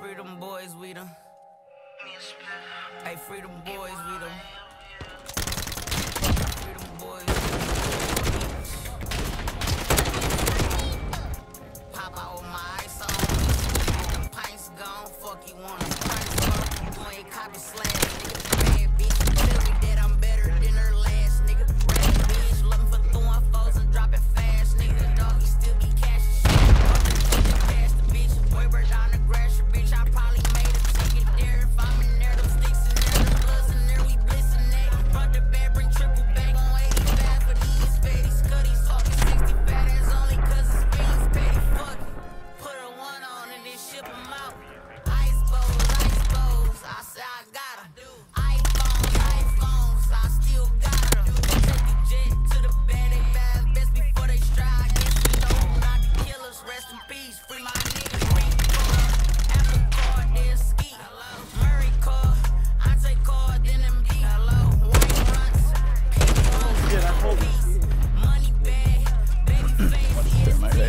Freedom boys, we them. Hey, freedom boys, we them. Freedom boys. Pop out with my ice on. Them pints gone, fuck you wanna. Pints gone, you ain't copy slam.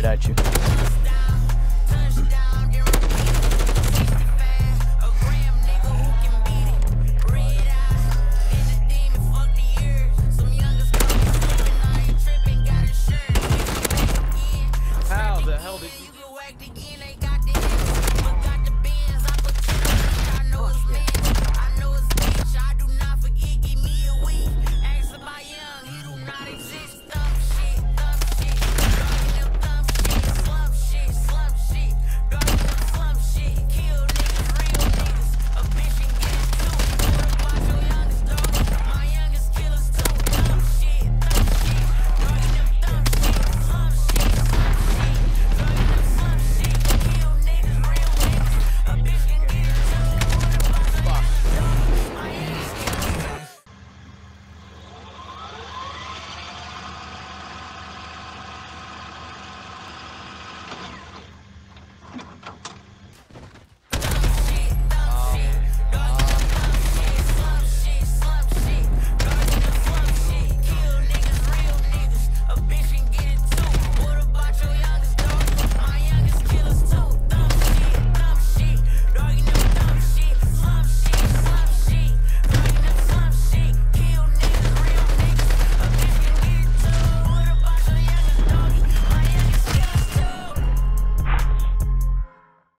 at you.